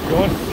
if you.